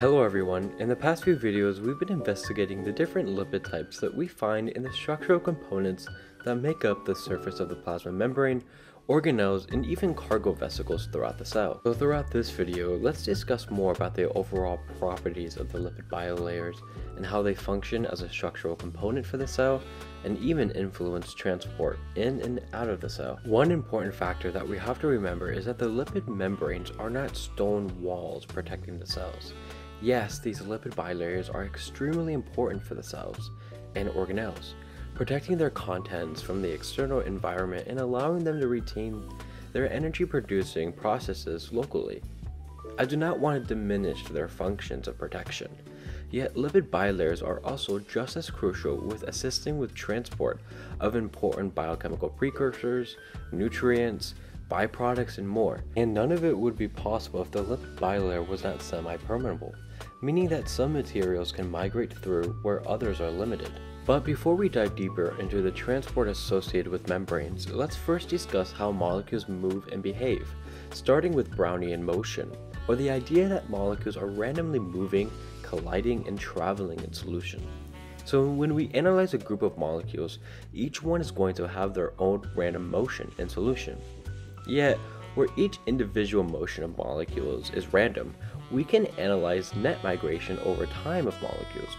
Hello everyone, in the past few videos we've been investigating the different lipid types that we find in the structural components that make up the surface of the plasma membrane, organelles, and even cargo vesicles throughout the cell. So throughout this video, let's discuss more about the overall properties of the lipid bilayers and how they function as a structural component for the cell and even influence transport in and out of the cell. One important factor that we have to remember is that the lipid membranes are not stone walls protecting the cells. Yes, these lipid bilayers are extremely important for the cells and organelles, protecting their contents from the external environment and allowing them to retain their energy producing processes locally. I do not want to diminish their functions of protection, yet lipid bilayers are also just as crucial with assisting with transport of important biochemical precursors, nutrients, byproducts, and more, and none of it would be possible if the lipid bilayer was not semi-permeable meaning that some materials can migrate through where others are limited. But before we dive deeper into the transport associated with membranes, let's first discuss how molecules move and behave, starting with Brownian motion, or the idea that molecules are randomly moving, colliding, and traveling in solution. So when we analyze a group of molecules, each one is going to have their own random motion in solution. Yet, where each individual motion of molecules is random, we can analyze net migration over time of molecules,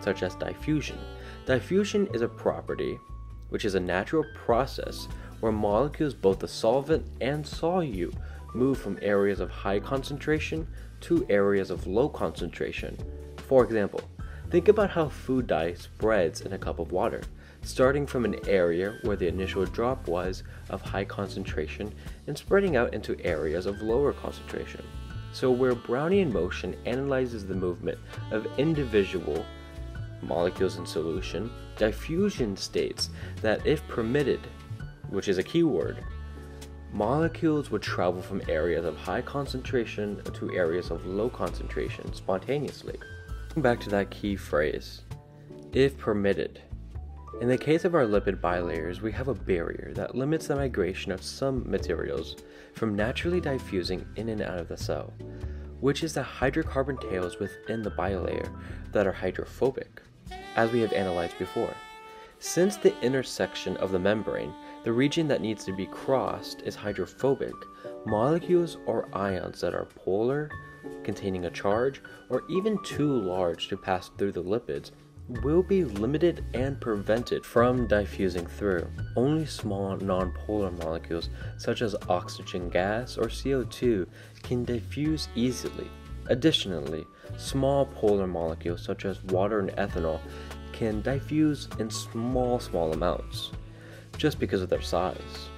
such as diffusion. Diffusion is a property, which is a natural process where molecules, both the solvent and solute, move from areas of high concentration to areas of low concentration. For example, think about how food dye spreads in a cup of water, starting from an area where the initial drop was of high concentration and spreading out into areas of lower concentration. So where Brownian motion analyzes the movement of individual molecules in solution, diffusion states that if permitted, which is a key word, molecules would travel from areas of high concentration to areas of low concentration spontaneously. Back to that key phrase, if permitted. In the case of our lipid bilayers, we have a barrier that limits the migration of some materials from naturally diffusing in and out of the cell, which is the hydrocarbon tails within the bilayer that are hydrophobic, as we have analyzed before. Since the intersection of the membrane, the region that needs to be crossed is hydrophobic, molecules or ions that are polar, containing a charge, or even too large to pass through the lipids will be limited and prevented from diffusing through. Only small nonpolar molecules such as oxygen gas or CO2 can diffuse easily. Additionally, small polar molecules such as water and ethanol can diffuse in small small amounts just because of their size.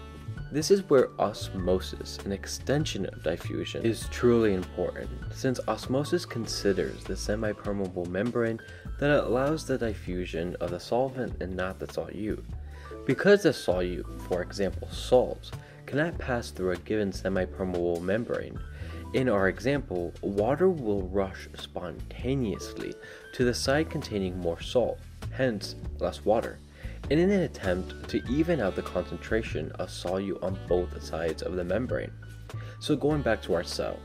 This is where osmosis, an extension of diffusion, is truly important, since osmosis considers the semi-permeable membrane that allows the diffusion of the solvent and not the solute. Because the solute, for example salt, cannot pass through a given semi-permeable membrane, in our example, water will rush spontaneously to the side containing more salt, hence less water in an attempt to even out the concentration of solute on both sides of the membrane. So going back to our cell,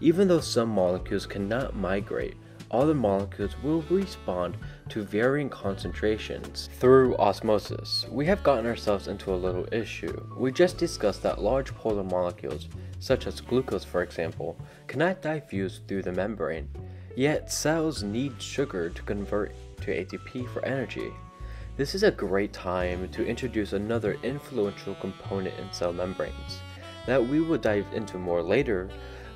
even though some molecules cannot migrate, other molecules will respond to varying concentrations through osmosis. We have gotten ourselves into a little issue. We just discussed that large polar molecules, such as glucose for example, cannot diffuse through the membrane, yet cells need sugar to convert to ATP for energy. This is a great time to introduce another influential component in cell membranes that we will dive into more later,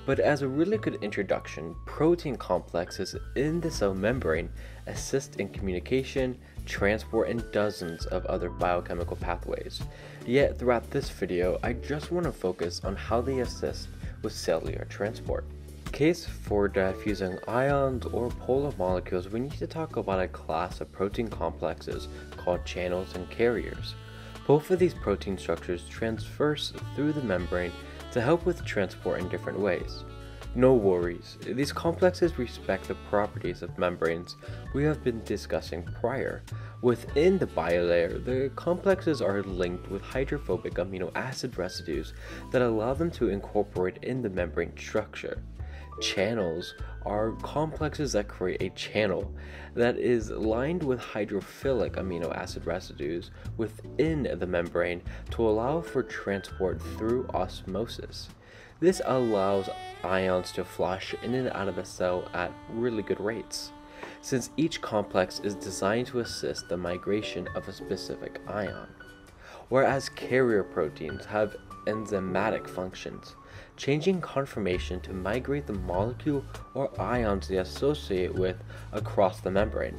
but as a really good introduction, protein complexes in the cell membrane assist in communication, transport, and dozens of other biochemical pathways. Yet throughout this video, I just want to focus on how they assist with cellular transport case for diffusing ions or polar molecules, we need to talk about a class of protein complexes called channels and carriers. Both of these protein structures transverse through the membrane to help with transport in different ways. No worries, these complexes respect the properties of membranes we have been discussing prior. Within the bilayer, the complexes are linked with hydrophobic amino acid residues that allow them to incorporate in the membrane structure. Channels are complexes that create a channel that is lined with hydrophilic amino acid residues within the membrane to allow for transport through osmosis. This allows ions to flush in and out of the cell at really good rates, since each complex is designed to assist the migration of a specific ion. Whereas carrier proteins have enzymatic functions, changing conformation to migrate the molecule or ions they associate with across the membrane.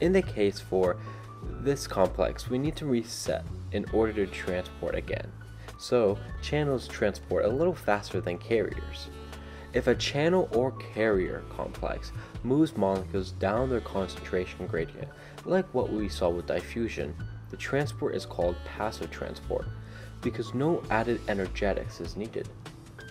In the case for this complex, we need to reset in order to transport again. So, channels transport a little faster than carriers. If a channel or carrier complex moves molecules down their concentration gradient, like what we saw with diffusion, the transport is called passive transport because no added energetics is needed.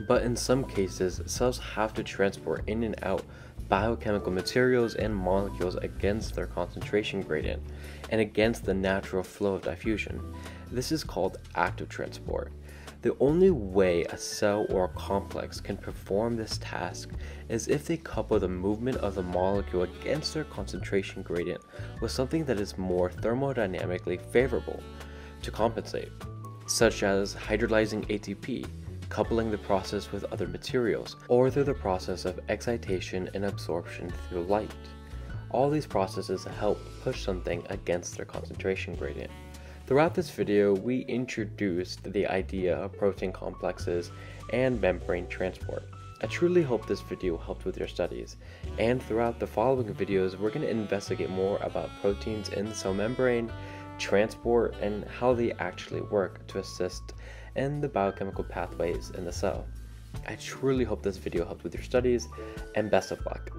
But in some cases, cells have to transport in and out biochemical materials and molecules against their concentration gradient and against the natural flow of diffusion. This is called active transport. The only way a cell or a complex can perform this task is if they couple the movement of the molecule against their concentration gradient with something that is more thermodynamically favorable to compensate, such as hydrolyzing ATP, coupling the process with other materials, or through the process of excitation and absorption through light. All these processes help push something against their concentration gradient. Throughout this video, we introduced the idea of protein complexes and membrane transport. I truly hope this video helped with your studies, and throughout the following videos, we're going to investigate more about proteins in the cell membrane, transport, and how they actually work to assist in the biochemical pathways in the cell. I truly hope this video helped with your studies, and best of luck.